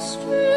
street.